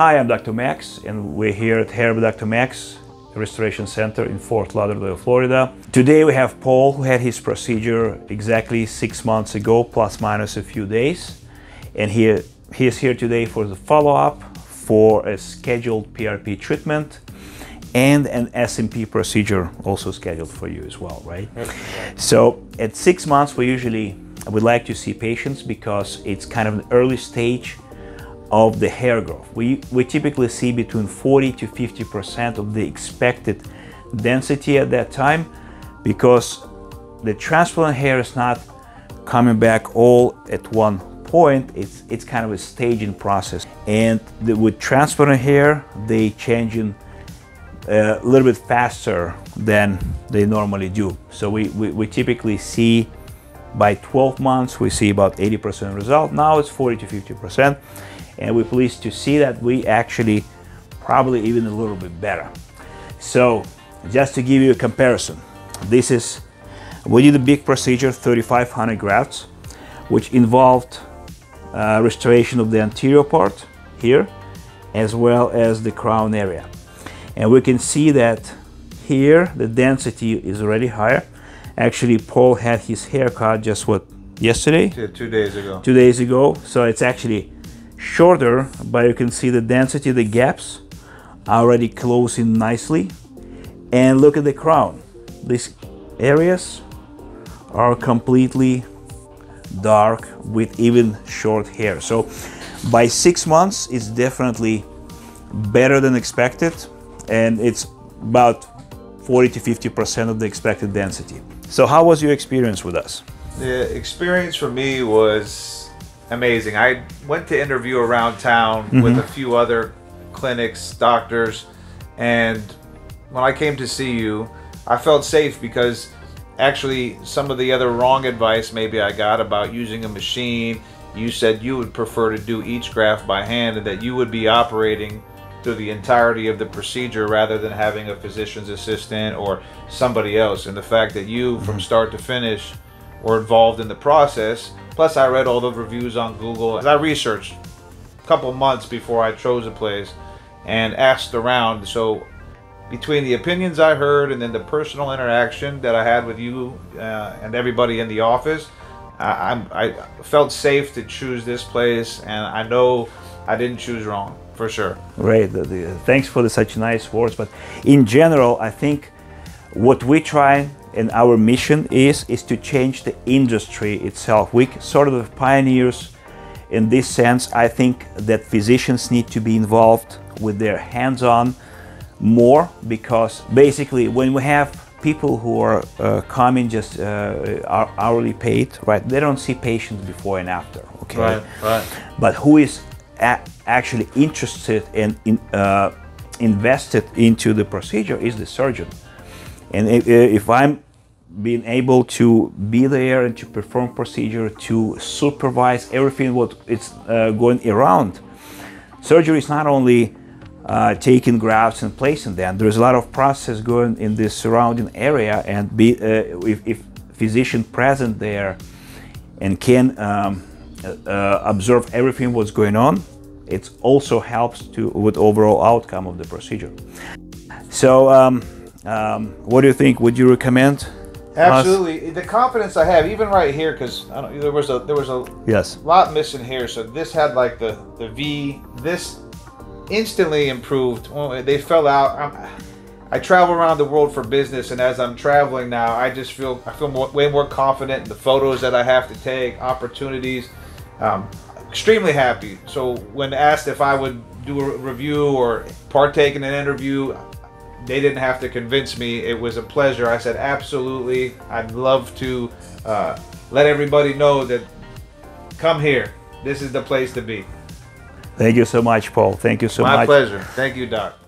Hi, I'm Dr. Max, and we're here at Hair by Dr. Max Restoration Center in Fort Lauderdale, Florida. Today we have Paul who had his procedure exactly six months ago, plus minus a few days. And he, he is here today for the follow-up for a scheduled PRP treatment and an SMP procedure also scheduled for you as well, right? So at six months, we usually would like to see patients because it's kind of an early stage of the hair growth. We, we typically see between 40 to 50% of the expected density at that time because the transplant hair is not coming back all at one point. It's, it's kind of a staging process. And the, with transplant hair, they changing uh, a little bit faster than they normally do. So we, we, we typically see by 12 months, we see about 80% result. Now it's 40 to 50% and we're pleased to see that we actually probably even a little bit better. So just to give you a comparison, this is, we did a big procedure, 3,500 grafts, which involved uh, restoration of the anterior part here, as well as the crown area. And we can see that here, the density is already higher. Actually, Paul had his haircut just what, yesterday? Two, two days ago. Two days ago. So it's actually shorter, but you can see the density, the gaps already closing nicely. And look at the crown. These areas are completely dark with even short hair. So by six months, it's definitely better than expected. And it's about 40 to 50% of the expected density. So how was your experience with us? The experience for me was amazing. I went to interview around town mm-hmm. with a few other clinics, doctors, and when I came to see you, I felt safe because actually some of the other wrong advice maybe I got about using a machine, you said you would prefer to do each graft by hand and that you would be operating through the entirety of the procedure rather than having a physician's assistant or somebody else. And the fact that you, from mm-hmm. start to finish, were involved in the process Plus, I read all the reviews on Google. I researched a couple months before I chose a place and asked around. So, between the opinions I heard and then the personal interaction that I had with you uh, and everybody in the office, I, I, felt safe to choose this place, and I know I didn't choose wrong for sure. Great. Thanks for the, such nice words. But in general, I think what we try and our mission is is to change the industry itself. We sort of pioneers in this sense. I think that physicians need to be involved with their hands-on more because basically when we have people who are uh, coming just uh, hourly paid right they don't see patients before and after okay? Right, right. but who is actually interested and in, uh, invested into the procedure is the surgeon and if I'm being able to be there and to perform procedure, to supervise everything what it's uh, going around, surgery is not only uh, taking grafts and placing them. There's a lot of process going in the surrounding area, and be, uh, if, if, physician present there and can um, observe everything what's going on, it also helps to with overall outcome of the procedure. So. Um, um, what do you think? Would you recommend? Absolutely. Us? The confidence I have, even right here, because there was a there was a yes lot missing here. So this had like the the V. This instantly improved. Well, they fell out. I'm, I travel around the world for business, and as I'm traveling now, I just feel I feel more, way more confident in the photos that I have to take, opportunities. Um, extremely happy. So when asked if I would do a review or partake in an interview, they didn't have to convince me. It was a pleasure. I said, absolutely. I'd love to uh, let everybody know that come here. This is the place to be. Thank you so much, Paul. Thank you so My much. My pleasure. Thank you, Doc.